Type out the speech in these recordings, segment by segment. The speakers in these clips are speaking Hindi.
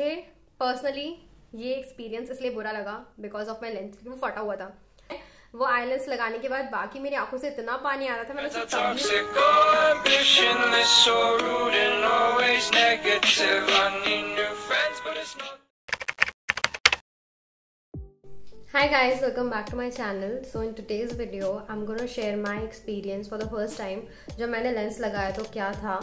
पर्सनली ये एक्सपीरियंस इसलिए बुरा लगा बिकॉज़ ऑफ़ माई लेंथ क्योंकि वो फटा हुआ था वो आईलेंस लगाने के बाद बाकी मेरी आँखों से इतना पानी आ रहा था मैंने Hi guys, welcome back to my channel. So in today's video, I'm gonna share my experience for the first time. जब मैंने लेंस लगाया तो क्या था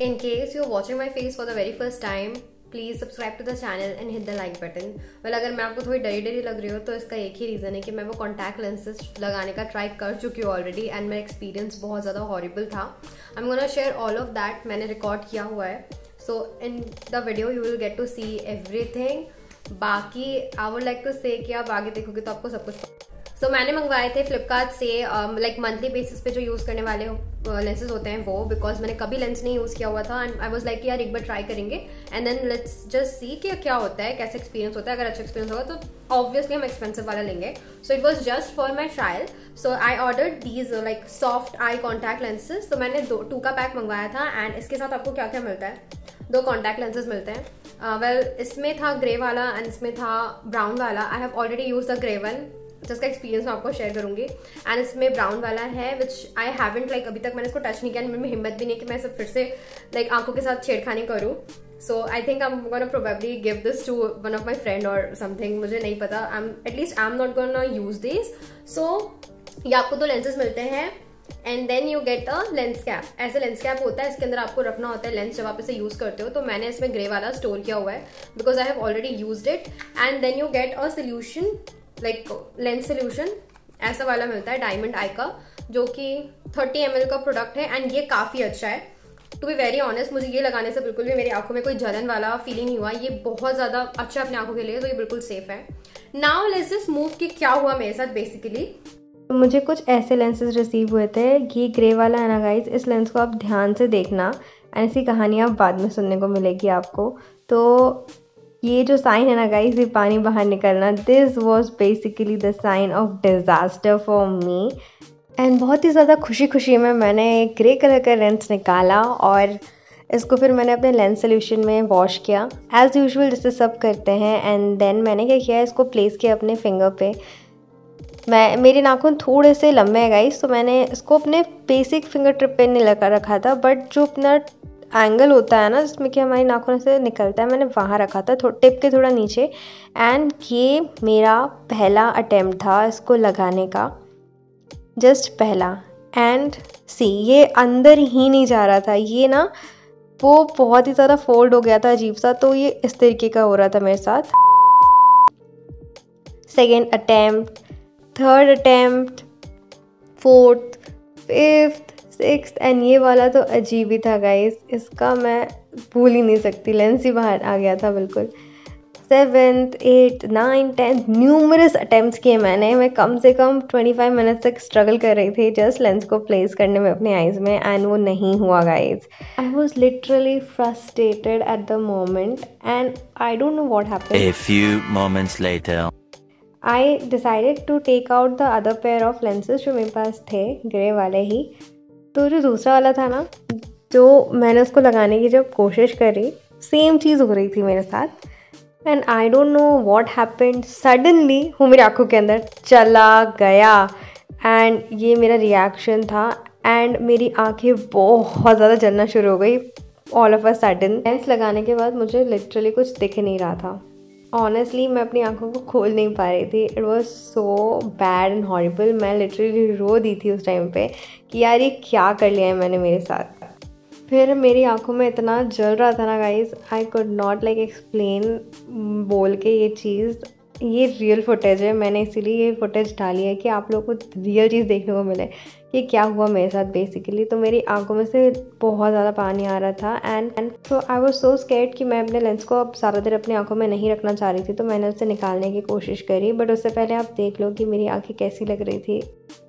In case you're watching my face for the very first time, please subscribe to the channel and hit the like button well अगर मैं आपको थोड़ी डरी डरी लग रही हो तो इसका एक ही रीज़न है कि मैं वो कॉन्टैक्ट लेंसेज लगाने का ट्राई कर चुकी हूँ ऑलरेडी एंड मेरा एक्सपीरियंस बहुत ज़्यादा हॉरिबल था। I am gonna share all of that मैंने रिकॉर्ड किया हुआ है। So in the video you will get to see every बाकी आई वुड लाइक टू से कि आप आगे देखोगे तो आपको सब कुछ सो so, मैंने मंगवाए थे फ्लिपकार्ट से लाइक मंथली बेसिस पे जो यूज़ करने वाले लेंसेज uh, होते हैं वो बिकॉज़ मैंने कभी लेंस नहीं यूज़ किया हुआ था एंड आई वॉज़ लाइक यार एक बार ट्राई करेंगे. And then let's just see कि क्या होता है कैसे एक्सपीरियंस होता है। अगर अच्छा एक्सपीरियंस होगा तो ऑब्वियसली हम एक्सपेंसिव वाला लेंगे। So it was just for my trial so I order these like soft I contact lenses तो मैंने दो टू का पैक मंगवाया था एंड इसके साथ आपको क्या क्या मिलता है? दो कॉन्टैक्ट लेंसेज मिलते हैं। वेल uh, well, इसमें था ग्रे वाला एंड इसमें था ब्राउन वाला. I have already use the grey one जिसका एक्सपीरियंस मैं आपको शेयर करूँगी. एंड इसमें ब्राउन वाला है विच आई हैवेंट लाइक अभी तक मैंने इसको टच नहीं किया मेरे में हिम्मत भी नहीं कि मैं सब फिर से लाइक आँखों के साथ छेड़खानी करूँ. So I think I am gonna probably give this to one of my friend और समथिंग मुझे नहीं पता. I am at least I am not gonna use this so ये आपको दो लेंसेज मिलते हैं. And then you get a lens cap ऐसे लेंस कैप होता है, इसके अंदर आपको रखना होता है लेंस जब आप इसे यूज़ करते हो तो मैंने इसमें ग्रे वाला स्टोर किया हुआ है because I have already use it and then you get a solution like lens solution ऐसा वाला मिलता है डायमंड आई का, जो कि 30 एम का प्रोडक्ट है एंड ये काफ़ी अच्छा है। टू बी वेरी ऑनेस्ट मुझे ये लगाने से बिल्कुल भी मेरी आँखों में कोई जलन वाला फीलिंग नहीं हुआ। ये बहुत ज़्यादा अच्छा अपनी आँखों के लिए तो ये बिल्कुल सेफ़ है। नाउ लेट्स जस्ट मूव कि क्या हुआ मेरे साथ बेसिकली मुझे कुछ ऐसे लेंसेज रिसीव हुए थे, ये ग्रे वाला है ना गाइज़ इस लेंस को आप ध्यान से देखना। ऐसी कहानी आप बाद में सुनने को मिलेगी आपको। तो ये जो साइन है ना गाइस ये पानी बाहर निकलना this was basically the sign of disaster for me and बहुत ही ज़्यादा खुशी खुशी में मैंने ग्रे कलर का लेंस निकाला और इसको फिर मैंने अपने लेंस सोल्यूशन में वॉश किया। एज़ यूजल जैसे सब करते हैं एंड देन मैंने क्या किया, इसको प्लेस किया अपने फिंगर पे। मैं, मेरे नाखून थोड़े से लंबे हैं गाइस तो मैंने इसको अपने बेसिक फिंगर ट्रिप पे नहीं लगा रखा था बट जो अपना एंगल होता है ना, जिसमें कि हमारी नाखून से निकलता है, मैंने वहाँ रखा था टिप के थोड़ा नीचे। एंड ये मेरा पहला अटैम्प्ट था इसको लगाने का। जस्ट पहला। एंड सी ये अंदर ही नहीं जा रहा था। ये ना, वो बहुत ही ज़्यादा फोल्ड हो गया था अजीब सा तो ये इस तरीके का हो रहा था मेरे साथ। Second attempt third attempt fourth fifth six and ये वाला तो अजीब ही था गाइस इसका मैं भूल ही नहीं सकती. लेंस ही बाहर आ गया था बिल्कुल. Seventh eight nine tenth numerous attempt किए मैंने. मैं कम से कम ट्वेंटी फाइव मिनट्स तक स्ट्रगल कर रही थी जस्ट लेंस को प्लेस करने में अपने आइज़ में एंड वो नहीं हुआ guys I was literally frustrated at the moment and I don't know what happen I decided to take out the other pair of lenses जो मेरे पास थे ग्रे वाले ही. तो जो दूसरा वाला था ना, जो मैंने उसको लगाने की जब कोशिश करी सेम चीज़ हो रही थी मेरे साथ। And I don't know what happened suddenly वो मेरी आँखों के अंदर चला गया। एंड ये मेरा रिएक्शन था। एंड मेरी आँखें बहुत ज़्यादा जलना शुरू हो गई all of a sudden lens लगाने के बाद मुझे लिटरली कुछ दिख नहीं रहा था। ऑनेस्टली मैं अपनी आँखों को खोल नहीं पा रही थी। It was so bad and horrible मैं लिटरली रो दी थी उस टाइम पे कि यार ये क्या कर लिया है मैंने मेरे साथ। फिर मेरी आँखों में इतना जल रहा था ना guys I could not like explain बोल के ये चीज़। ये रियल फुटेज है। मैंने इसीलिए ये फुटेज डाली है कि आप लोगों को रियल चीज़ देखने को मिले। कि क्या हुआ मेरे साथ बेसिकली तो मेरी आँखों में से बहुत ज़्यादा पानी आ रहा था एंड एंड तो आई वॉज़ सो स्केर्ड कि मैं अपने लेंस को अब सारा देर अपनी आँखों में नहीं रखना चाह रही थी तो मैंने उसे निकालने की कोशिश करी बट उससे पहले आप देख लो कि मेरी आँखें कैसी लग रही थी।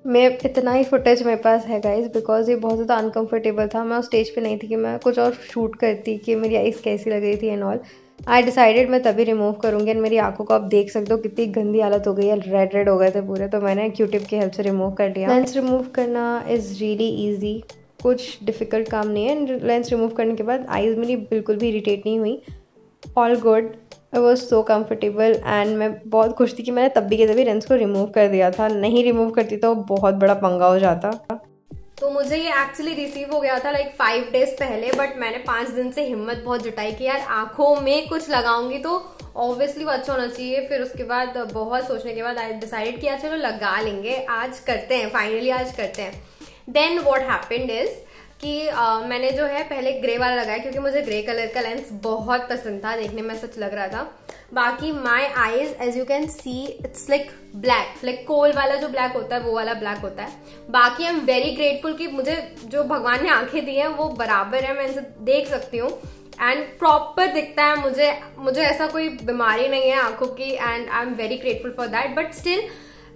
मैं, इतना ही फुटेज मेरे पास है गाइज़ बिकॉज़ ये बहुत ज़्यादा अनकम्फर्टेबल था। मैं उस स्टेज पर नहीं थी कि मैं कुछ और शूट करती कि मेरी आइज़ कैसी लग रही थी एंड ऑल आई डिसाइडेड मैं तभी रिमूव करूँगी एंड मेरी आँखों को आप देख सकते हो कितनी गंदी हालत हो गई है रेड रेड हो गए थे पूरे तो मैंने क्यूटिप की हेल्प से रिमूव कर लिया लेंस रिमूव करना इज़ रियली ईजी कुछ डिफ़िकल्ट काम नहीं है एंड लेंस रिमूव करने के बाद आईज़ मेरी बिल्कुल भी इरीटेट नहीं हुई। All good I was so comfortable and मैं बहुत खुश थी कि मैंने तब भी के तभी लेंस को रिमूव कर दिया था। नहीं रिमूव करती तो बहुत बड़ा पंगा हो जाता। तो मुझे ये एक्चुअली रिसीव हो गया था लाइक फाइव डेज़ पहले बट मैंने पाँच दिन से हिम्मत बहुत जुटाई कि यार, आँखों में कुछ लगाऊँगी तो ऑब्वियसली वो अच्छा होना चाहिए। फिर उसके बाद बहुत सोचने के बाद आई डिसाइडेड किया चलो लगा लेंगे, आज करते हैं फाइनली आज करते हैं। देन वॉट हैपेंड इज़ कि uh, मैंने जो है पहले ग्रे वाला लगाया क्योंकि मुझे ग्रे कलर का लेंस बहुत पसंद था देखने में सच लग रहा था। बाकी my eyes as you can see it's like black like coal वाला जो ब्लैक होता है वो वाला ब्लैक होता है। बाकी आई एम वेरी ग्रेटफुल कि मुझे जो भगवान ने आँखें दी हैं वो बराबर है मैं इनसे देख सकती हूँ। एंड प्रॉपर दिखता है मुझे मुझे ऐसा कोई बीमारी नहीं है आँखों की and I am very grateful for that but still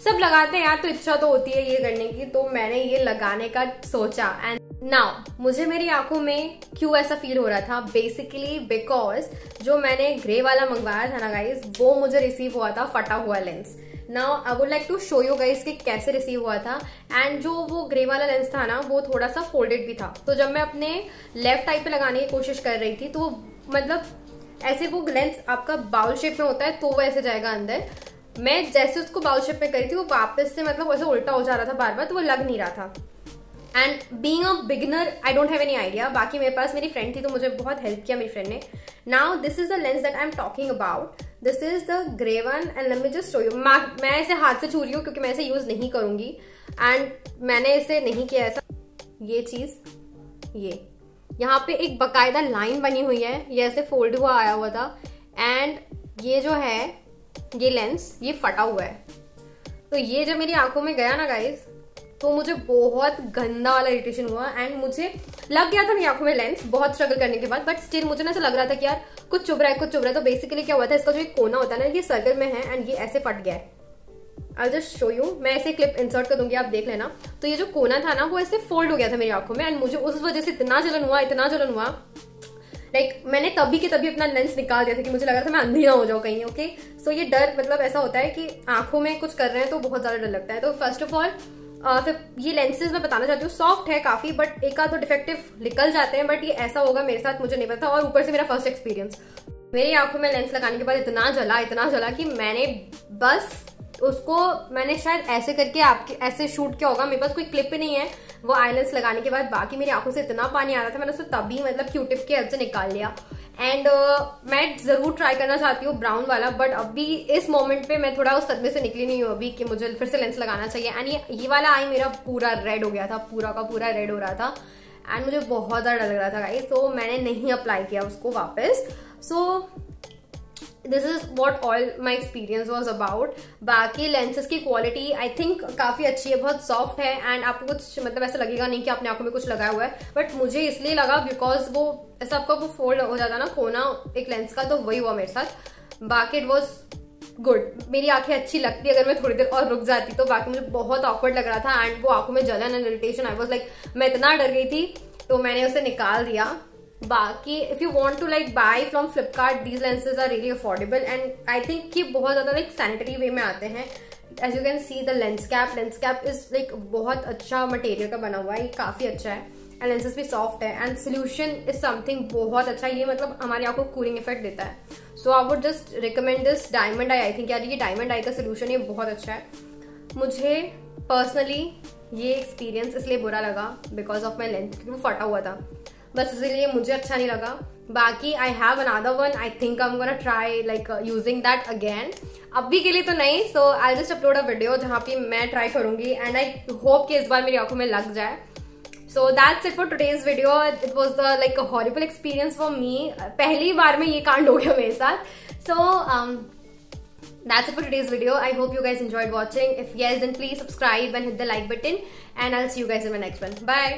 सब लगाते हैं यार तो इच्छा तो होती है ये करने की तो मैंने ये लगाने का सोचा। एंड नाउ मुझे मेरी आँखों में क्यों ऐसा फील हो रहा था? बेसिकली बिकॉज़ जो मैंने ग्रे वाला मंगवाया था ना गाइज़ वो मुझे रिसीव हुआ था फटा हुआ lens now I would like to show you guys कि कैसे रिसीव हुआ था. एंड जो वो ग्रे वाला लेंस था ना, वो थोड़ा सा फोल्डेड भी था. तो जब मैं अपने लेफ़्ट टाइप पे लगाने की कोशिश कर रही थी तो मतलब ऐसे वो लेंस आपका बाउल शेप में होता है तो वो ऐसे जाएगा अंदर. मैं जैसे उसको बाउल शेप में करी थी, वो वापस से मतलब वैसे उल्टा हो जा रहा था बार बार तो वो लग नहीं रहा था. And being a beginner I don't have any idea बाकी मेरे पास मेरी फ्रेंड थी तो मुझे बहुत हेल्प किया मेरी फ्रेंड ने. Now this is the lens that I am talking about this is the grey one and let me just show you मैं इसे हाथ से छू रही हूँ क्योंकि मैं इसे यूज़ नहीं करूँगी. एंड मैंने इसे नहीं किया ऐसा. ये चीज़, ये. यहाँ पे एक बकायदा लाइन बनी हुई है. ये ऐसे फोल्ड हुआ, आया हुआ था. एंड ये जो है, ये लेंस ये फटा हुआ है. तो ये जब मेरी आँखों में गया ना गाइज़ तो मुझे बहुत गंदा वाला इरिटेशन हुआ एंड मुझे लग गया था मेरी आँखों में लेंस बहुत स्ट्रगल करने के बाद बट स्टिल मुझे ना ऐसा लग रहा था कि यार कुछ चुभ रहा है कुछ चुभ रहा है तो बेसिकली क्या हुआ था इसका जो एक कोना होता है ना ये सर्कल में है एंड ये ऐसे फट गया है। आई जस्ट शो यू मैं ऐसे क्लिप इंसर्ट कर दूँगी आप देख लेना। तो ये जो कोना था ना वो ऐसे फोल्ड हो गया था मेरी आँखों में एंड मुझे उस वजह से इतना जलन हुआ इतना जलन हुआ। लाइक like, मैंने तभी के तभी अपना लेंस निकाल दिया था कि मुझे लगा था मैं अंधी ना हो जाऊँ कहीं ओके सो so, ये डर मतलब ऐसा होता है कि आँखों में कुछ कर रहे हैं तो बहुत ज़्यादा डर लगता है। तो फ़र्स्ट ऑफ़ ऑल फिर ये लेंसेज मैं बताना चाहती हूँ सॉफ्ट है काफ़ी बट एक आध तो डिफेक्टिव निकल जाते हैं बट ये ऐसा होगा मेरे साथ, मुझे नहीं पता, और ऊपर से मेरा फ़र्स्ट एक्सपीरियंस मेरी आँखों में लेंस लगाने के बाद इतना जला इतना जला कि मैंने बस उसको मैंने शायद ऐसे करके आपके ऐसे शूट किया होगा मेरे पास कोई क्लिप नहीं है। वो आई लेंस लगाने के बाद बाकी मेरी आँखों से इतना पानी आ रहा था मैंने उसको तभी मतलब क्यूटिप के हेल्प से निकाल लिया। एंड uh, मैं ज़रूर ट्राई करना चाहती हूँ ब्राउन वाला बट अभी इस मोमेंट पे मैं थोड़ा उस सदमे से निकली नहीं हूँ अभी कि मुझे फिर से लेंस लगाना चाहिए। एंड ये ये वाला आई मेरा पूरा रेड हो गया था पूरा का पूरा रेड हो रहा था। एंड मुझे बहुत ज़्यादा डर लग रहा था गाइस तो मैंने नहीं अप्लाई किया उसको वापस। So so, this is what all my experience was about बाकी लेंसेज की क्वालिटी आई थिंक काफ़ी अच्छी है, बहुत सॉफ्ट है एंड आपको कुछ मतलब ऐसा लगेगा नहीं कि आपने आँखों में कुछ लगाया हुआ है बट मुझे इसलिए लगा बिकॉज़ वो, ऐसा आपका वो फोल्ड हो जाता ना, कोना एक लेंस का तो वही हुआ मेरे साथ। बाकी इट वॉज़ गुड मेरी आँखें अच्छी लगती, अगर मैं थोड़ी देर और रुक जाती तो बाकी मुझे बहुत ऑकवर्ड लग रहा था एंड वो आँखों में जलन and irritation I was like मैं इतना डर गई थी तो मैंने उसे निकाल दिया। बाकी if you want to like buy from Flipkart these lenses are really affordable and I think कि बहुत ज़्यादा लाइक सैनिटरी वे में आते हैं. As you can see the lens cap lens cap is like बहुत अच्छा मटेरियल का बना हुआ है, ये काफ़ी अच्छा है. एंड लेंसेज भी सॉफ्ट है. एंड सोल्यूशन इज़ समथिंग बहुत अच्छा ये मतलब हमारी आपको कूलिंग इफ़ेक्ट देता है. So I would just recommend this diamond I I think यार ये डायमंड आई का सोल्यूशन ये बहुत अच्छा है. मुझे पर्सनली ये एक्सपीरियंस इसलिए बुरा लगा बिकॉज़ ऑफ़ माई लेंथ क्योंकि वो फटा हुआ था. बस इसीलिए मुझे अच्छा नहीं लगा। बाकी I have another one I think I am gonna try like using that again अभी के लिए तो नहीं so I just upload a video जहाँ पे मैं ट्राई करूँगी एंड आई होप कि इस बार मेरी आँखों में लग जाए। So that's it for today's video it was the like a horrible experience for me पहली बार में ये कांड हो गया मेरे साथ। सो that's it for today's video. I hope you guys enjoyed watching. If yes, then please subscribe and hit the like button, and i'll see you guys in my next one. Bye.